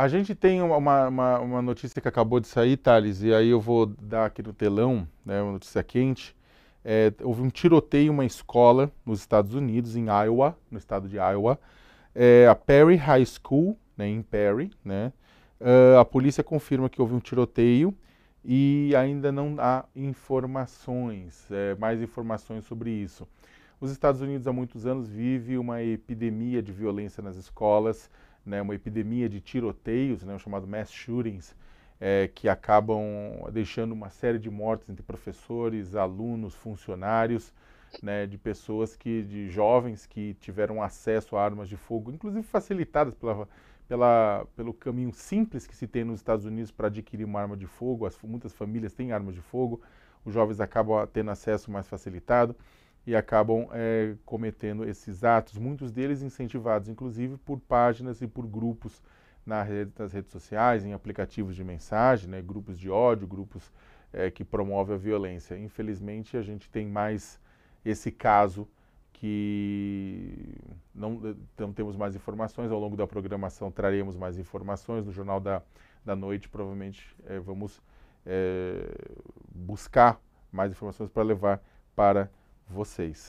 A gente tem uma, uma, uma, notícia que acabou de sair, Thales, e aí eu vou dar aqui no telão, né, uma notícia quente. É, houve um tiroteio em uma escola nos Estados Unidos, em Iowa, no estado de Iowa, é, a Perry High School, né, em Perry. Né, uh, a polícia confirma que houve um tiroteio e ainda não há informações, é, mais informações sobre isso. Os Estados Unidos há muitos anos vive uma epidemia de violência nas escolas, né, uma epidemia de tiroteios, né, o chamado mass shootings, é, que acabam deixando uma série de mortes entre professores, alunos, funcionários, né, de pessoas que, de jovens que tiveram acesso a armas de fogo, inclusive facilitadas pela, pela, pelo caminho simples que se tem nos Estados Unidos para adquirir uma arma de fogo. As, muitas famílias têm armas de fogo, os jovens acabam tendo acesso mais facilitado e acabam é, cometendo esses atos, muitos deles incentivados, inclusive, por páginas e por grupos na rede, nas redes sociais, em aplicativos de mensagem, né, grupos de ódio, grupos é, que promovem a violência. Infelizmente, a gente tem mais esse caso que não, não temos mais informações. Ao longo da programação traremos mais informações. No Jornal da, da Noite, provavelmente, é, vamos buscar mais informações para levar para vocês.